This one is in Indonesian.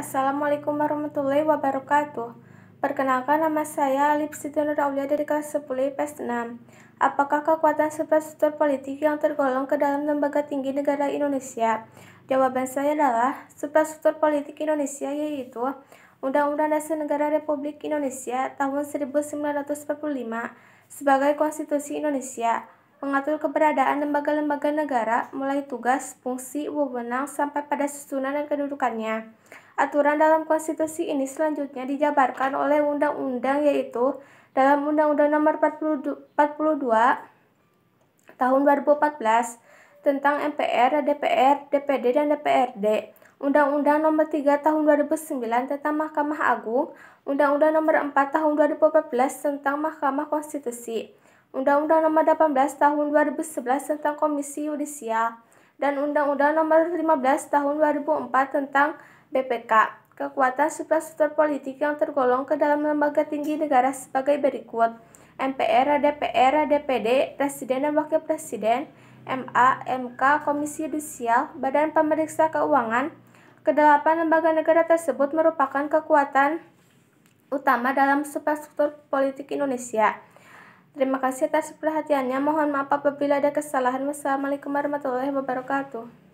Assalamualaikum warahmatullahi wabarakatuh. Perkenalkan nama saya Alif Siti Aulia dari kelas 10 IPS 6. Apakah kekuatan superstruktur politik yang tergolong ke dalam lembaga tinggi negara Indonesia? Jawaban saya adalah superstruktur politik Indonesia yaitu Undang-Undang Dasar Negara Republik Indonesia tahun 1945 sebagai Konstitusi Indonesia mengatur keberadaan lembaga-lembaga negara mulai tugas, fungsi, wewenang sampai pada susunan dan kedudukannya. Aturan dalam konstitusi ini selanjutnya dijabarkan oleh undang-undang yaitu dalam Undang-Undang Nomor 42 Tahun 2014 tentang MPR, DPR, DPD, dan DPRD. Undang-Undang Nomor 3 Tahun 2009 tentang Mahkamah Agung, Undang-Undang Nomor 4 Tahun 2014 tentang Mahkamah Konstitusi. Undang-Undang Nomor 18 Tahun 2011 tentang Komisi Yudisial dan Undang-Undang Nomor 15 Tahun 2004 tentang BPK. Kekuatan superstruktur politik yang tergolong ke dalam lembaga tinggi negara sebagai berikut. MPR, DPR, DPD, Presiden dan Wakil Presiden, MA, MK, Komisi Yudisial, Badan Pemeriksa Keuangan. Kedelapan lembaga negara tersebut merupakan kekuatan utama dalam superstruktur politik Indonesia. Terima kasih atas perhatiannya. Mohon maaf apabila ada kesalahan. Wassalamualaikum warahmatullahi wabarakatuh.